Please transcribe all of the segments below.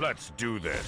Let's do this.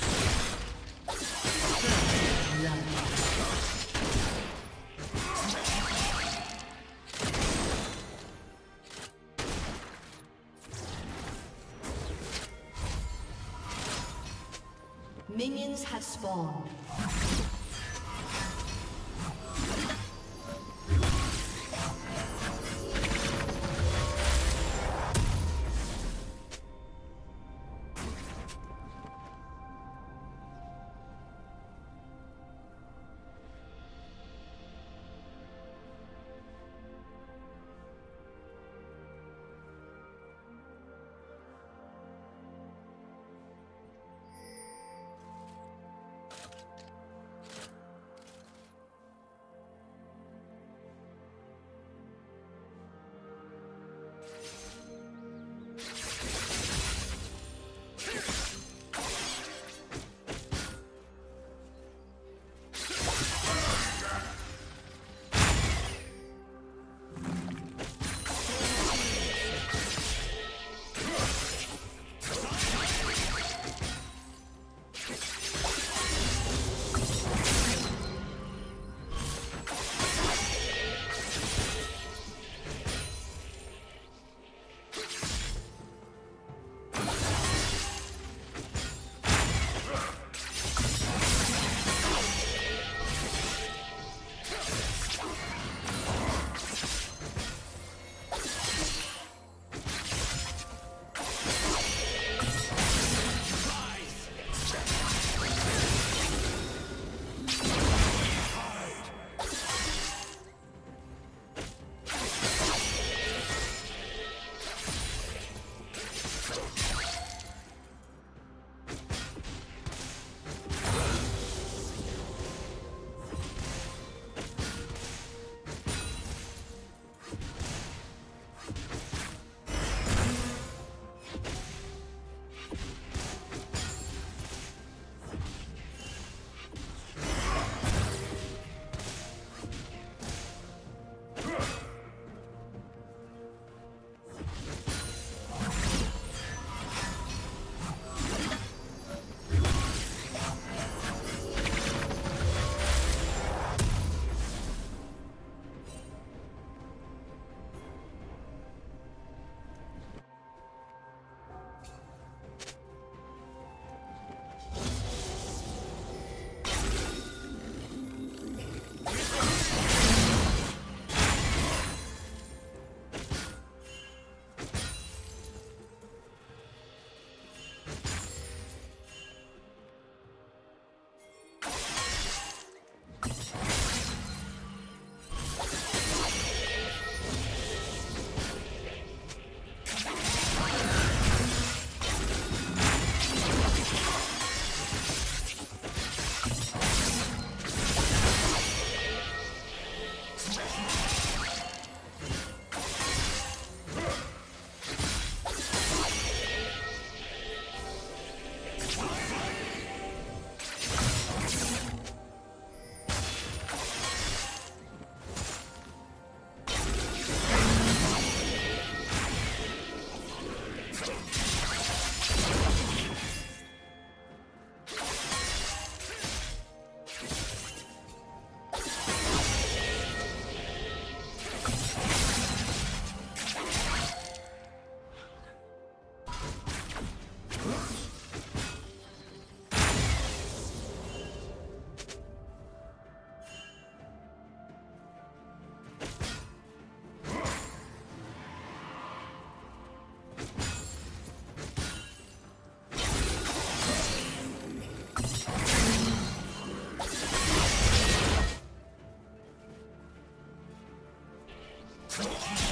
Let's go.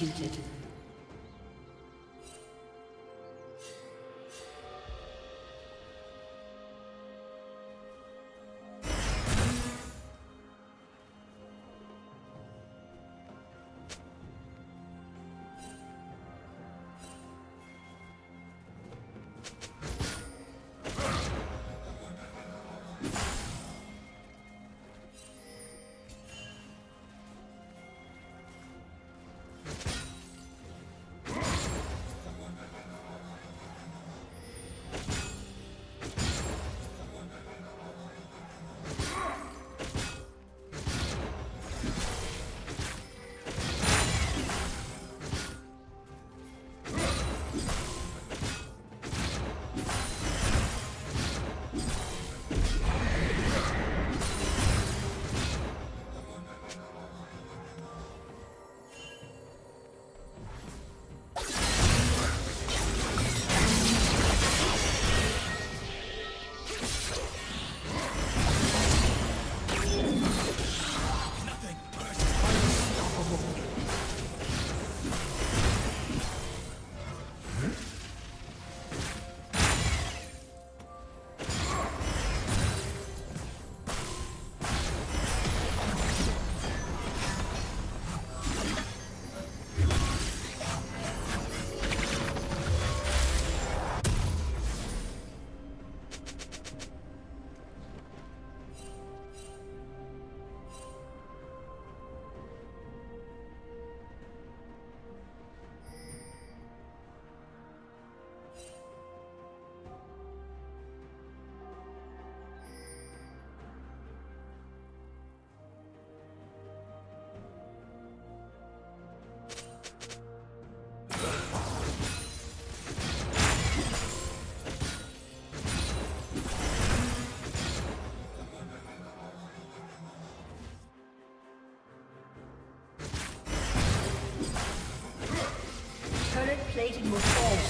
Executed. Plating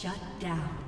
Shut down.